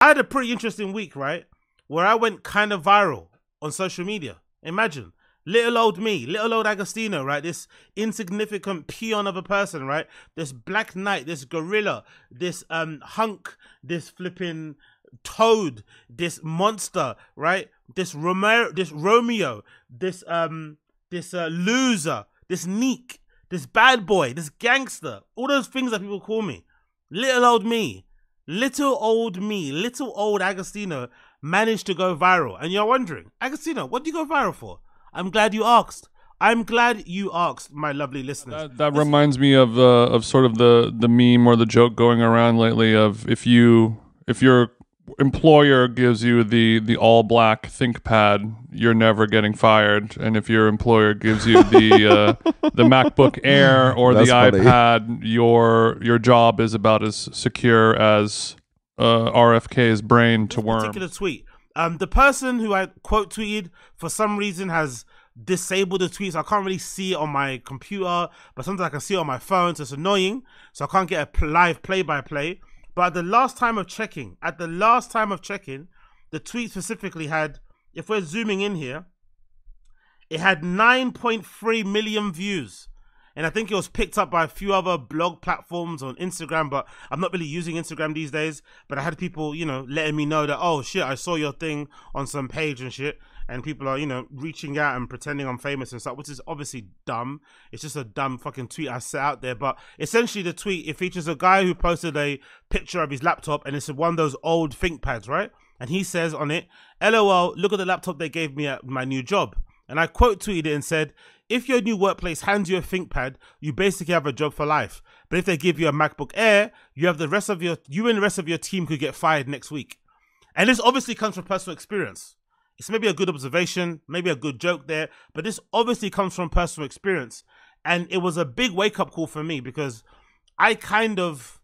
I had a pretty interesting week, right? Where I went kind of viral on social media. Imagine. Little old me, little old Agostinho, right? This insignificant peon of a person, right? This black knight, this gorilla, this um hunk, this flipping toad, this monster, right? This Romero, this Romeo, this um this uh, loser, this neek, this bad boy, this gangster, all those things that people call me. Little old me, little old me, little old Agostinho managed to go viral. And you're wondering, Agostinho, what do you go viral for? I'm glad you asked. I'm glad you asked, my lovely listeners. That, that reminds me of uh, of sort of the the meme or the joke going around lately of if you if your employer gives you the the all black ThinkPad, you're never getting fired, and if your employer gives you the uh, the MacBook Air or That's the funny. iPad, your your job is about as secure as uh, RFK's brain to worm. particular tweet. Um, the person who I quote tweeted for some reason has disabled the tweets. I can't really see it on my computer, but sometimes I can see it on my phone, so it's annoying. So I can't get a live play by play. But at the last time of checking, at the last time of checking, the tweet specifically had, if we're zooming in here, it had 9.3 million views. And I think it was picked up by a few other blog platforms on Instagram, but I'm not really using Instagram these days. But I had people, you know, letting me know that, oh shit, I saw your thing on some page and shit. And people are, you know, reaching out and pretending I'm famous and stuff, which is obviously dumb. It's just a dumb fucking tweet I set out there. But essentially, the tweet it features a guy who posted a picture of his laptop, and it's one of those old ThinkPads, right? And he says on it, "LOL, look at the laptop they gave me at my new job." And I quote tweeted it and said, if your new workplace hands you a ThinkPad, you basically have a job for life. But if they give you a MacBook Air, you have the rest of your you and the rest of your team could get fired next week. And this obviously comes from personal experience. It's maybe a good observation, maybe a good joke there, but this obviously comes from personal experience. And it was a big wake up call for me because I kind of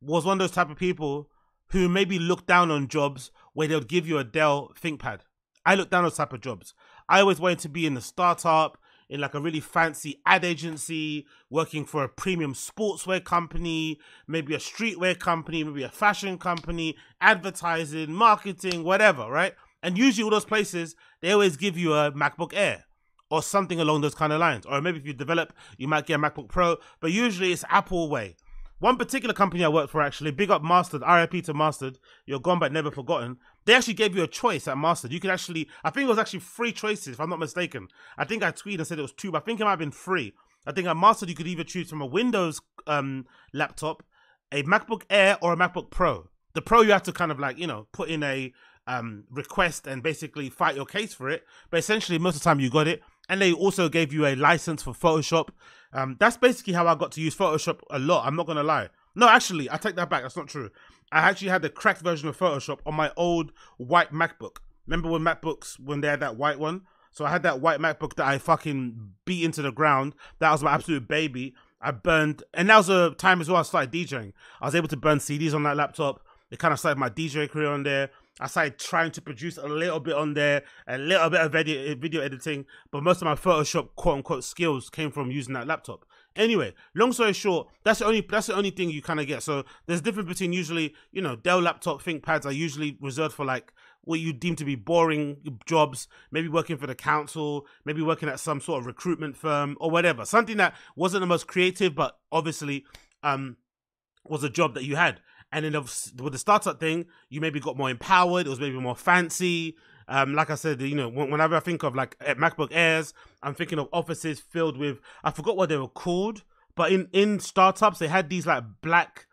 was one of those type of people who maybe look down on jobs where they'll give you a Dell ThinkPad. I look down on type of jobs. I always wanted to be in the startup, in like a really fancy ad agency, working for a premium sportswear company, maybe a streetwear company, maybe a fashion company, advertising, marketing, whatever, right? And usually all those places, they always give you a MacBook Air or something along those kind of lines. Or maybe if you develop, you might get a MacBook Pro, but usually it's Apple way. One particular company I worked for actually, big up Mastered, RIP to Mastered, you're gone but never forgotten. They actually gave you a choice at Mastered. You could actually, I think it was actually three choices, if I'm not mistaken. I think I tweeted and said it was two, but I think it might have been three. I think at Mastered you could either choose from a Windows um, laptop, a MacBook Air, or a MacBook Pro. The Pro you have to kind of like, you know, put in a um, request and basically fight your case for it. But essentially, most of the time you got it. And they also gave you a license for Photoshop. Um, that's basically how I got to use Photoshop a lot. I'm not gonna lie. No, actually, I take that back. That's not true. I actually had the cracked version of Photoshop on my old white MacBook. Remember when MacBooks when they had that white one? So I had that white MacBook that I fucking beat into the ground. That was my absolute baby. I burned, and that was a time as well I started DJing. I was able to burn CDs on that laptop. It kind of started my DJ career on there. I started trying to produce a little bit on there, a little bit of video, video editing, but most of my Photoshop quote unquote skills came from using that laptop. Anyway, long story short, that's the only that's the only thing you kind of get. So there's a difference between usually, you know, Dell laptop ThinkPads are usually reserved for like what you deem to be boring jobs, maybe working for the council, maybe working at some sort of recruitment firm or whatever. Something that wasn't the most creative, but obviously um was a job that you had. And then with the startup thing, you maybe got more empowered. It was maybe more fancy. Um, like I said, you know, whenever I think of like MacBook Airs, I'm thinking of offices filled with I forgot what they were called, but in in startups they had these like black.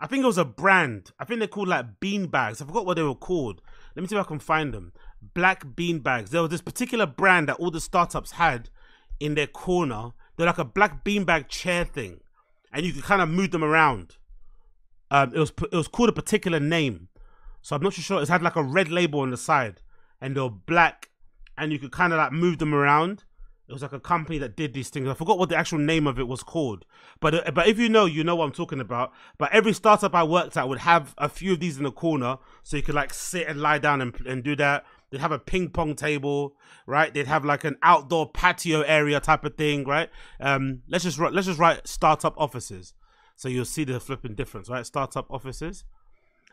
I think it was a brand. I think they're called like bean bags. I forgot what they were called. Let me see if I can find them. Black bean bags. There was this particular brand that all the startups had in their corner. They're like a black beanbag chair thing, and you could kind of move them around. Um, it was it was called a particular name, so I'm not too sure. It had like a red label on the side, and they were black, and you could kind of like move them around. It was like a company that did these things. I forgot what the actual name of it was called, but uh, but if you know, you know what I'm talking about. But every startup I worked at would have a few of these in the corner, so you could like sit and lie down and and do that. They'd have a ping pong table, right? They'd have like an outdoor patio area type of thing, right? Um, let's just let's just write startup offices, so you'll see the flipping difference, right? Startup offices.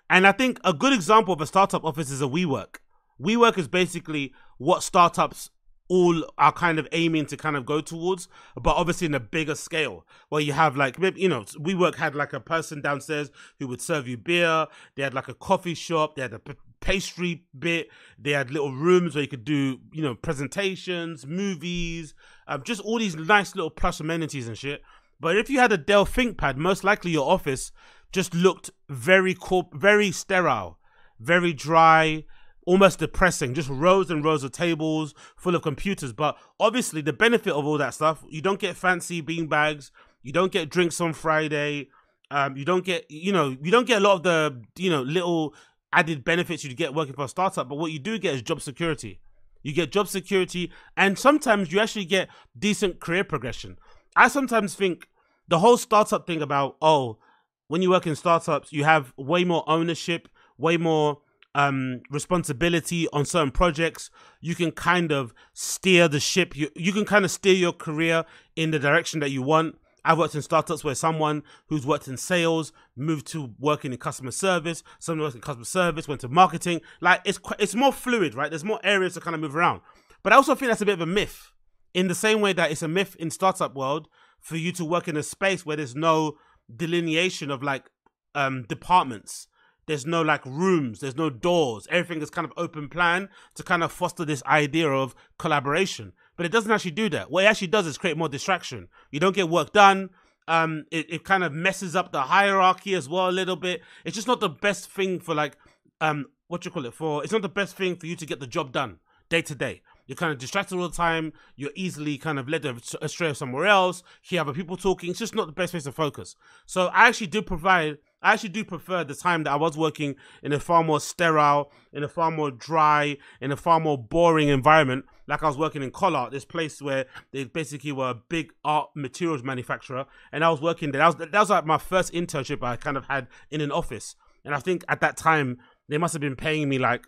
And I think a good example of a startup office is a WeWork. WeWork is basically what startups all are kind of aiming to kind of go towards, but obviously in a bigger scale where you have like maybe you know WeWork had like a person downstairs who would serve you beer. They had like a coffee shop. They had a pastry bit. They had little rooms where you could do you know presentations, movies, um, just all these nice little plus amenities and shit. But if you had a Dell ThinkPad, most likely your office just looked very corp- very sterile, very dry almost depressing. Just rows and rows of tables full of computers. But obviously, the benefit of all that stuff, you don't get fancy bean bags. You don't get drinks on Friday. Um, you don't get, you know, you don't get a lot of the, you know, little added benefits you'd get working for a startup. But what you do get is job security. You get job security, and sometimes you actually get decent career progression. I sometimes think the whole startup thing about, oh, when you work in startups, you have way more ownership, way more um, responsibility on certain projects, you can kind of steer the ship. You you can kind of steer your career in the direction that you want. I've worked in startups where someone who's worked in sales moved to working in customer service. Someone worked in customer service went to marketing. Like it's it's more fluid, right? There's more areas to kind of move around. But I also think that's a bit of a myth. In the same way that it's a myth in startup world for you to work in a space where there's no delineation of like um, departments there's no like rooms, there's no doors. Everything is kind of open plan to kind of foster this idea of collaboration. But it doesn't actually do that. What it actually does is create more distraction. You don't get work done. Um, it, it kind of messes up the hierarchy as well a little bit. It's just not the best thing for like um what you call it for. It's not the best thing for you to get the job done day to day. You're kind of distracted all the time. You're easily kind of led astray somewhere else. You have people talking. It's just not the best place to focus. So I actually do provide I actually do prefer the time that I was working in a far more sterile, in a far more dry, in a far more boring environment. Like I was working in Colart, this place where they basically were a big art materials manufacturer, and I was working there. That was that was like my first internship I kind of had in an office, and I think at that time they must have been paying me like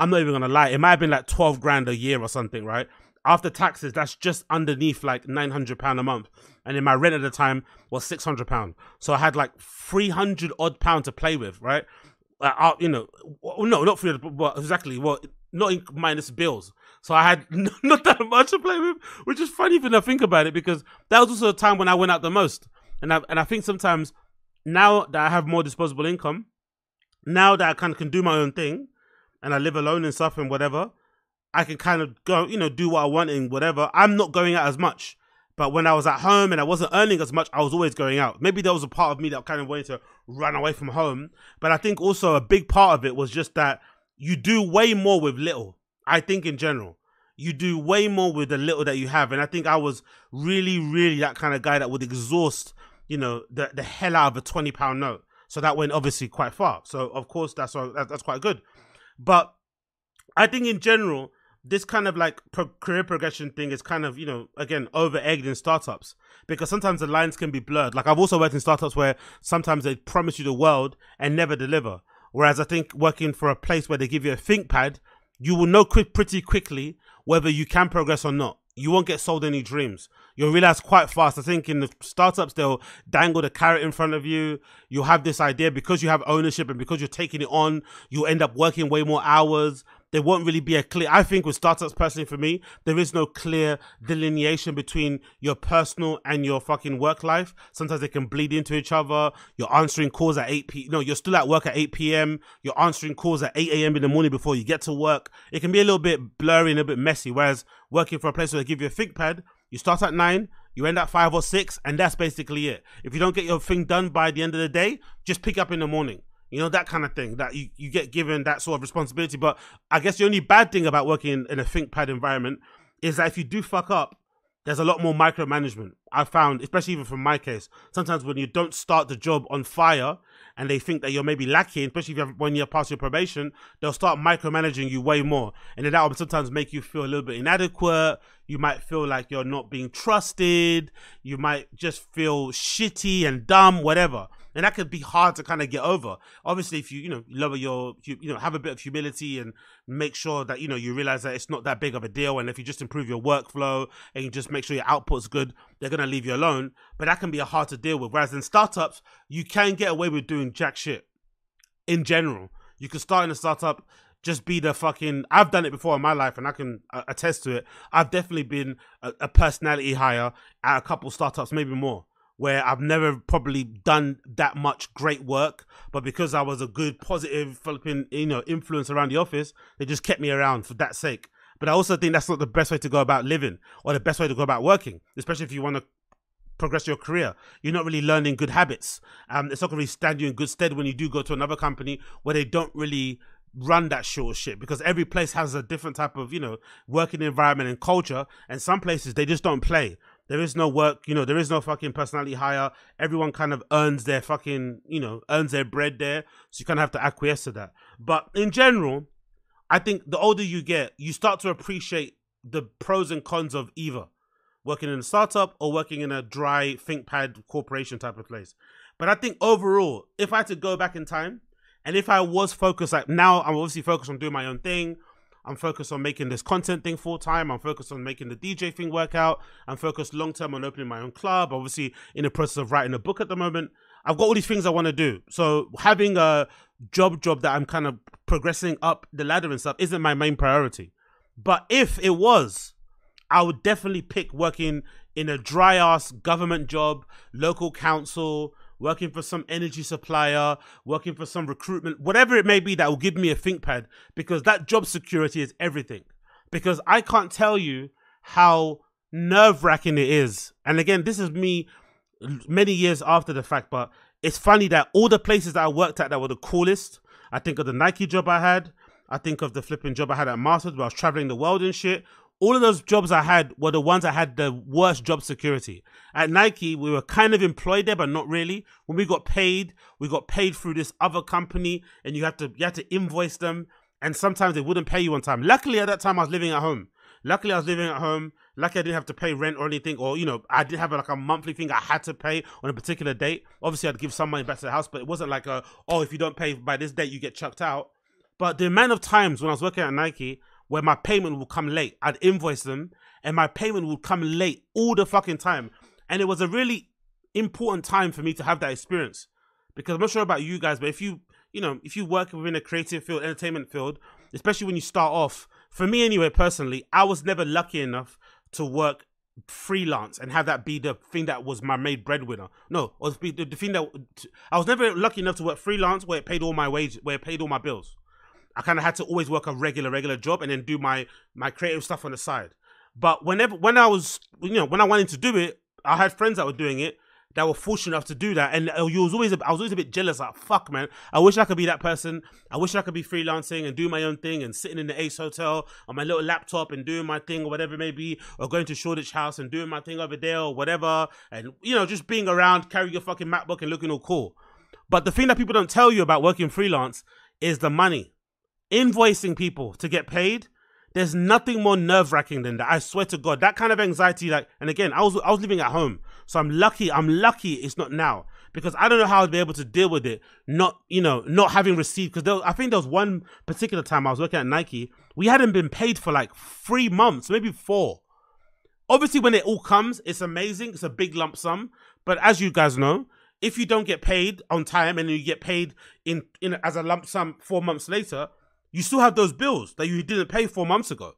I'm not even gonna lie, it might have been like twelve grand a year or something, right? After taxes, that's just underneath like nine hundred pound a month and then my rent at the time was six hundred pound. So I had like three hundred odd pound to play with, right? Uh, uh you know, no, not three hundred, but exactly. Well, not in minus bills. So I had not that much to play with, which is funny when I think about it because that was also a time when I went out the most. And I and I think sometimes now that I have more disposable income, now that I kind of can do my own thing, and I live alone and stuff and whatever, I can kind of go, you know, do what I want and whatever. I'm not going out as much. But when I was at home and I wasn't earning as much, I was always going out. Maybe there was a part of me that kind of wanted to run away from home. But I think also a big part of it was just that you do way more with little. I think in general, you do way more with the little that you have. And I think I was really, really that kind of guy that would exhaust, you know, the, the hell out of a 20 pound note. So that went obviously quite far. So of course that's, that's quite good. But I think in general, this kind of like pro- career progression thing is kind of you know again over egged in startups. Because sometimes the lines can be blurred. Like i've also worked in startups where sometimes they promise you the world and never deliver. Whereas i think working for a place where they give you a thinkpad you will know quick, pretty quickly whether you can progress or not. You won't get sold any dreams. You'll realize quite fast. I think in the startups, they'll dangle the carrot in front of you. You'll have this idea. Because you have ownership and because you're taking it on, you'll end up working way more hours. There won't really be a clear i think with startups personally for me there is no clear delineation between your personal and your fucking work life. Sometimes they can bleed into each other. You're answering calls at 8 p no you're still at work at 8 p.m you're answering calls at 8 a.m in the morning before you get to work. It can be a little bit blurry and a bit messy whereas working for a place where they give you a thinkpad you start at 9 you end at 5 or 6 and that's basically it. If you don't get your thing done by the end of the day just pick up in the morning. You know that kind of thing that you, you get given that sort of responsibility. But i guess the only bad thing about working in, in a thinkpad environment is that if you do fuck up there's a lot more micromanagement. I found especially even from my case sometimes when you don't start the job on fire and they think that you're maybe lacking especially if you have, when you're past your probation they'll start micromanaging you way more. And that will sometimes make you feel a little bit inadequate. You might feel like you're not being trusted. You might just feel shitty and dumb whatever and that could be hard to kind of get over. Obviously, if you you know lower your you, you know have a bit of humility and make sure that you know you realize that it's not that big of a deal, and if you just improve your workflow and you just make sure your output's good, they're gonna leave you alone. But that can be a hard to deal with. Whereas in startups, you can get away with doing jack shit. in general. You could start in a startup, just be the fucking. I've done it before in my life, and I can uh, attest to it. I've definitely been a, a personality hire at a couple startups, maybe more, where I've never probably done that much great work, but because I was a good, positive, flipping, you know, influence around the office, they just kept me around for that sake. But I also think that's not the best way to go about living or the best way to go about working, especially if you want to progress your career. You're not really learning good habits. Um, it's not going to really stand you in good stead when you do go to another company where they don't really run that sort of shit because every place has a different type of, you know, working environment and culture. And some places they just don't play. There is no work, you know, there is no fucking personality hire. Everyone kind of earns their fucking, you know, earns their bread there. So you kind of have to acquiesce to that. But in general, I think the older you get, you start to appreciate the pros and cons of either working in a startup or working in a dry ThinkPad corporation type of place. But I think overall, if I had to go back in time, and if I was focused, like now I'm obviously focused on doing my own thing. I'm focused on making this content thing full time. I'm focused on making the DJ thing work out. I'm focused long term on opening my own club. Obviously, in the process of writing a book at the moment. I've got all these things I want to do. So having a job job that I'm kind of progressing up the ladder and stuff isn't my main priority. But if it was, I would definitely pick working in a dry ass government job, local council, working for some energy supplier, working for some recruitment, whatever it may be that will give me a ThinkPad because that job security is everything. Because I can't tell you how nerve wracking it is. And again, this is me many years after the fact, but it's funny that all the places that I worked at that were the coolest, I think of the Nike job I had, I think of the flipping job I had at Masters where I was traveling the world and shit. All of those jobs I had were the ones that had the worst job security. At Nike, we were kind of employed there, but not really. When we got paid, we got paid through this other company, and you had to you had to invoice them, and sometimes they wouldn't pay you on time. Luckily, at that time, I was living at home. Luckily, I was living at home. Luckily, I didn't have to pay rent or anything, or you know, I didn't have like a monthly thing I had to pay on a particular date. Obviously, I'd give some money back to the house, but it wasn't like a oh, if you don't pay by this date, you get chucked out. But the amount of times when I was working at Nike where my payment would come late, I'd invoice them, and my payment would come late all the fucking time, and it was a really important time for me to have that experience because I'm not sure about you guys, but if you you know if you work within a creative field, entertainment field, especially when you start off for me anyway, personally, I was never lucky enough to work freelance and have that be the thing that was my main breadwinner. No, be the, the thing that I was never lucky enough to work freelance where it paid all my wages, where it paid all my bills. I kind of had to always work a regular, regular job and then do my my creative stuff on the side. But whenever when I was, you know, when I wanted to do it, I had friends that were doing it, that were fortunate enough to do that. And uh, you was always, I was always a bit jealous. Like, fuck, man, I wish I could be that person. I wish I could be freelancing and do my own thing and sitting in the Ace Hotel on my little laptop and doing my thing or whatever it may be, or going to Shoreditch House and doing my thing over there or whatever. And you know, just being around, carrying your fucking MacBook and looking all cool. But the thing that people don't tell you about working freelance is the money. Invoicing people to get paid there's nothing more nerve wracking than that. I swear to God, that kind of anxiety. Like, and again, I was I was living at home, so I'm lucky. I'm lucky it's not now because I don't know how I'd be able to deal with it. Not you know not having received because I think there was one particular time I was working at Nike. We hadn't been paid for like three months, maybe four. Obviously, when it all comes, it's amazing. It's a big lump sum. But as you guys know, if you don't get paid on time and you get paid in in as a lump sum four months later, you still have those bills that you didn't pay four months ago.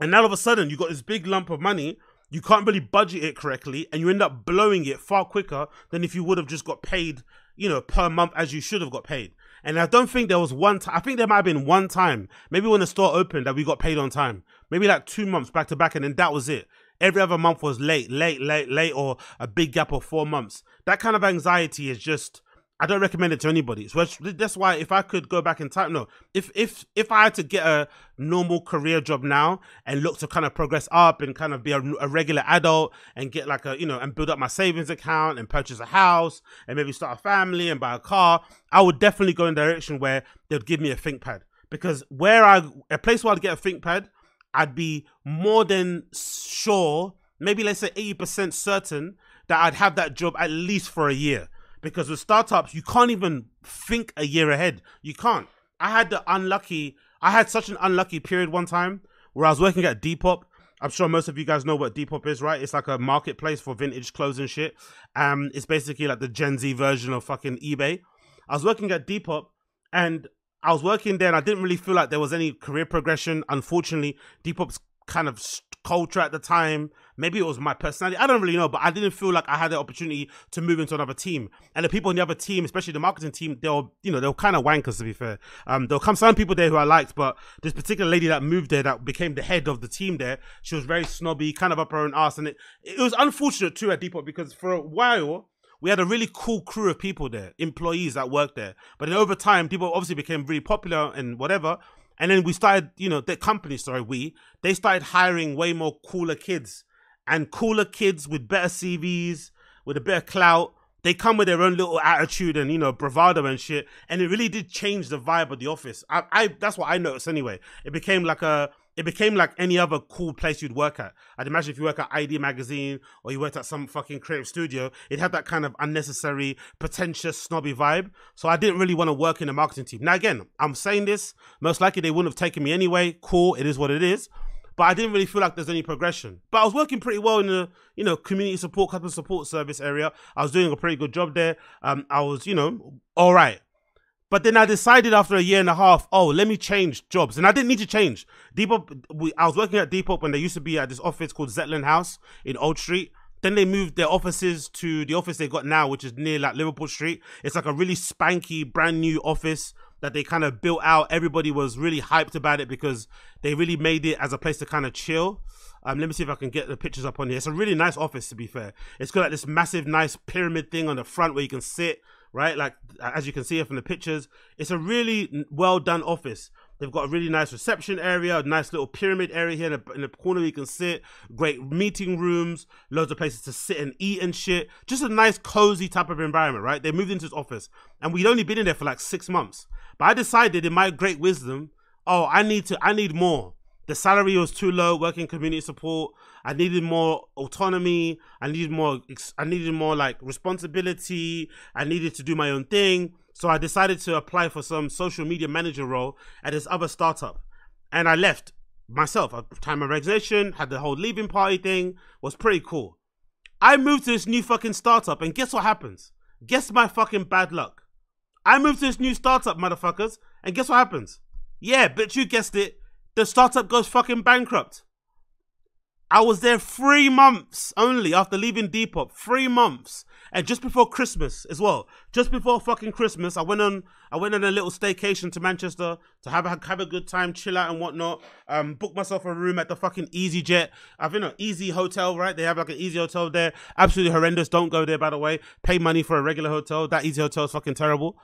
And now all of a sudden you got this big lump of money, you can't really budget it correctly, and you end up blowing it far quicker than if you would have just got paid, you know, per month as you should have got paid. And I don't think there was one time, I think there might have been one time, maybe when the store opened that we got paid on time. Maybe like two months back to back, and then that was it. Every other month was late, late, late, late, or a big gap of four months. That kind of anxiety is just I don't recommend it to anybody. So that's why if I could go back in time, no, if if if I had to get a normal career job now and look to kind of progress up and kind of be a, a, regular adult and get like a you know and build up my savings account and purchase a house and maybe start a family and buy a car, I would definitely go in the direction where they'd give me a ThinkPad because where I a place where I'd get a ThinkPad, I'd be more than sure, maybe let's say eighty percent certain that I'd have that job at least for a year because with startups you can't even think a year ahead. You can't. I had the unlucky. I had such an unlucky period one time where I was working at Depop. I'm sure most of you guys know what Depop is, right? It's like a marketplace for vintage clothes and shit. Um, it's basically like the Gen Z version of fucking eBay. I was working at Depop, and I was working there, and I didn't really feel like there was any career progression. Unfortunately, Depop's kind of culture at the time. Maybe it was my personality. I don't really know, but I didn't feel like I had the opportunity to move into another team. And the people in the other team, especially the marketing team, they were, you know, they were kind of wankers to be fair. Um, there'll come some people there who I liked, but this particular lady that moved there, that became the head of the team there, she was very snobby, kind of up her own ass, and it it was unfortunate too at Depop because for a while we had a really cool crew of people there, employees that worked there. But then over time, people obviously became really popular and whatever. And then we started, you know, the company, sorry, we, they started hiring way more cooler kids and cooler kids with better CVs, with a better clout. They come with their own little attitude and, you know, bravado and shit. And it really did change the vibe of the office. I, I that's what I noticed anyway. It became like a, it became like any other cool place you'd work at. I'd imagine if you work at i-D Magazine or you worked at some fucking creative studio, it had that kind of unnecessary, pretentious, snobby vibe. So I didn't really want to work in a marketing team. Now, again, I'm saying this, most likely they wouldn't have taken me anyway. Cool, it is what it is. But I didn't really feel like there's any progression. But I was working pretty well in the, you know, community support, customer support service area. I was doing a pretty good job there. Um, I was, you know, all right. But then I decided after a year and a half, oh, let me change jobs. And I didn't need to change. Depop, we, I was working at Depop when they used to be at this office called Zetland House in Old Street. Then they moved their offices to the office they got now, which is near like Liverpool Street. It's like a really spanky, brand new office that they kind of built out. Everybody was really hyped about it because they really made it as a place to kind of chill. Um, let me see if I can get the pictures up on here. It's a really nice office, to be fair. It's got like this massive, nice pyramid thing on the front where you can sit right? Like as you can see from the pictures, it's a really well done office. They've got a really nice reception area, a nice little pyramid area here in the, in the corner where you can sit, great meeting rooms, loads of places to sit and eat and shit. Just a nice, cozy type of environment, right? They moved into this office and we'd only been in there for like six months. But I decided in my great wisdom, oh, I need to, I need more. The salary was too low, working community support. I needed more autonomy. I needed more. I needed more like responsibility. I needed to do my own thing. So I decided to apply for some social media manager role at this other startup, and I left myself. I time my resignation, had the whole leaving party thing. Was pretty cool. I moved to this new fucking startup, and guess what happens? Guess my fucking bad luck. I moved to this new startup, motherfuckers, and guess what happens? Yeah, but you guessed it. The startup goes fucking bankrupt. I was there three months only after leaving Depop. Three months, and just before Christmas as well. Just before fucking Christmas, I went on. I went on a little staycation to Manchester to have a have a good time, chill out and whatnot. Um, booked myself a room at the fucking EasyJet. I've been an Easy Hotel, right? They have like an Easy Hotel there. Absolutely horrendous. Don't go there, by the way. Pay money for a regular hotel. That Easy Hotel is fucking terrible.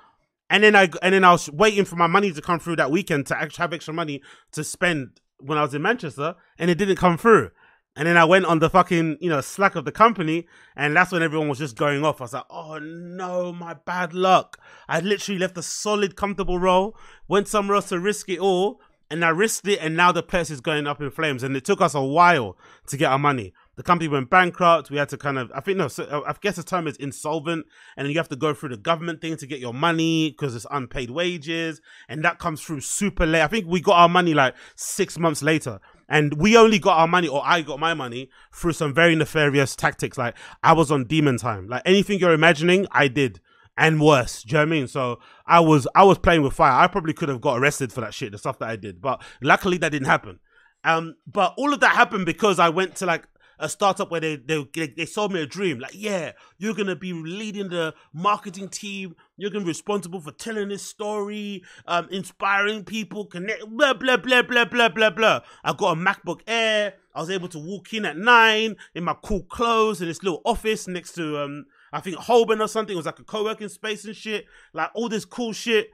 And then I and then I was waiting for my money to come through that weekend to actually have extra money to spend when I was in Manchester, and it didn't come through. And then I went on the fucking, you know, slack of the company, and that's when everyone was just going off. I was like, oh no, my bad luck. I literally left a solid, comfortable role, went somewhere else to risk it all, and I risked it, and now the place is going up in flames. And it took us a while to get our money. The company went bankrupt. We had to kind of, I think, no, so I guess the term is insolvent. And then you have to go through the government thing to get your money because it's unpaid wages. And that comes through super late. I think we got our money like six months later. And we only got our money, or I got my money through some very nefarious tactics. Like I was on demon time. Like anything you're imagining, I did. And worse. Do you know what I mean? So I was I was playing with fire. I probably could have got arrested for that shit, the stuff that I did. But luckily that didn't happen. Um, but all of that happened because I went to like a startup where they, they they sold me a dream. Like, yeah, you're gonna be leading the marketing team. You're gonna be responsible for telling this story, um, inspiring people, connect, blah blah blah blah blah blah blah. I got a MacBook Air. I was able to walk in at nine in my cool clothes in this little office next to um, I think Holborn or something. It was like a co-working space and shit. Like all this cool shit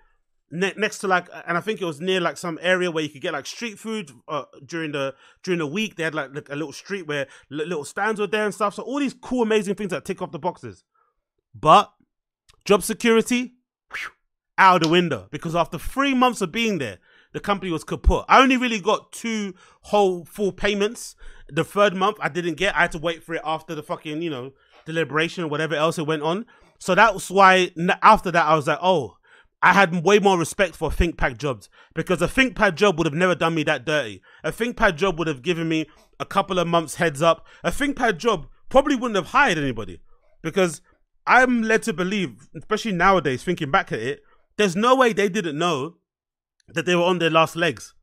ne- next to like, and I think it was near like some area where you could get like street food uh, during the during the week. They had like, like a little street where little stands were there and stuff. So all these cool, amazing things that tick off the boxes. But job security whew, out the window because after three months of being there, the company was kaput. I only really got two whole full payments. The third month I didn't get. I had to wait for it after the fucking you know deliberation or whatever else it went on. So that was why after that I was like, oh, I had way more respect for ThinkPad jobs because a ThinkPad job would have never done me that dirty. A ThinkPad job would have given me a couple of months heads up. A ThinkPad job probably wouldn't have hired anybody because I'm led to believe, especially nowadays, thinking back at it, there's no way they didn't know that they were on their last legs,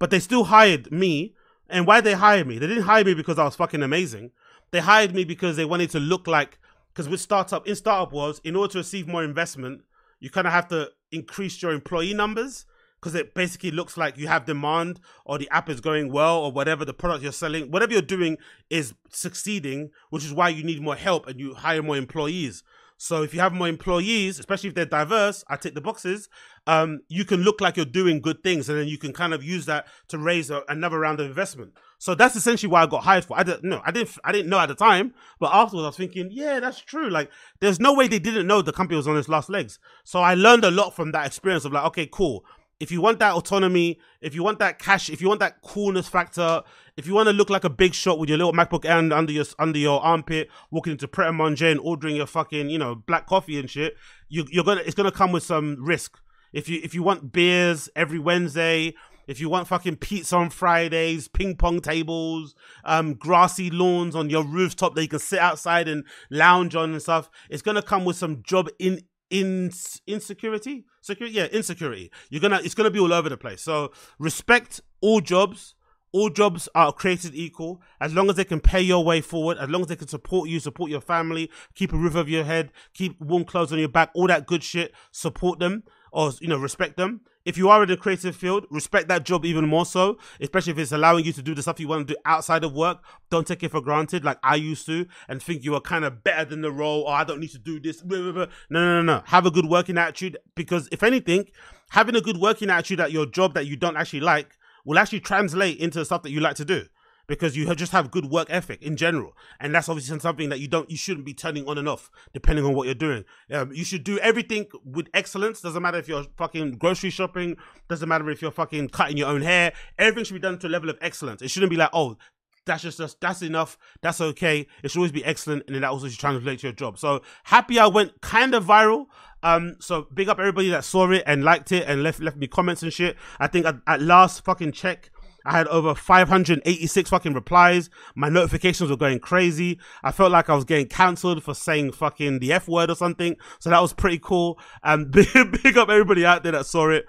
but they still hired me. And why they hired me? They didn't hire me because I was fucking amazing. They hired me because they wanted to look like because with startup in startup was in order to receive more investment, you kind of have to increase your employee numbers because it basically looks like you have demand or the app is going well or whatever the product you're selling, whatever you're doing is succeeding, which is why you need more help and you hire more employees. So if you have more employees, especially if they're diverse, I tick the boxes. Um, you can look like you're doing good things, and then you can kind of use that to raise a, another round of investment. So that's essentially why I got hired for. I didn't know. I didn't. I didn't know at the time, but afterwards I was thinking, yeah, that's true. Like, there's no way they didn't know the company was on its last legs. So I learned a lot from that experience of like, okay, cool if you want that autonomy, if you want that cash, if you want that coolness factor, if you want to look like a big shot with your little MacBook Air under your under your armpit, walking into Pret a Manger and ordering your fucking you know black coffee and shit, you, you're gonna it's gonna come with some risk. If you if you want beers every Wednesday, if you want fucking pizza on Fridays, ping pong tables, um, grassy lawns on your rooftop that you can sit outside and lounge on and stuff, it's gonna come with some job in in insecurity? Security yeah insecurity. You're gonna it's gonna be all over the place. So respect all jobs. All jobs are created equal. As long as they can pay your way forward as long as they can support you support your family keep a roof over your head keep warm clothes on your back all that good shit support them or you know respect them if you are in the creative field, respect that job even more so, especially if it's allowing you to do the stuff you want to do outside of work. Don't take it for granted like I used to and think you are kind of better than the role or I don't need to do this. No, no, no, no. Have a good working attitude because if anything, having a good working attitude at your job that you don't actually like will actually translate into the stuff that you like to do because you just have good work ethic in general, and that's obviously something that you don't, you shouldn't be turning on and off depending on what you're doing. Um, you should do everything with excellence. Doesn't matter if you're fucking grocery shopping. Doesn't matter if you're fucking cutting your own hair. Everything should be done to a level of excellence. It shouldn't be like, oh, that's just, just that's enough. That's okay. It should always be excellent, and then that also should translate to your job. So happy I went kind of viral. Um, so big up everybody that saw it and liked it and left left me comments and shit. I think at, at last fucking check, I had over 586 fucking replies. My notifications were going crazy. I felt like I was getting cancelled for saying fucking the F word or something. So that was pretty cool. And big, big up everybody out there that saw it.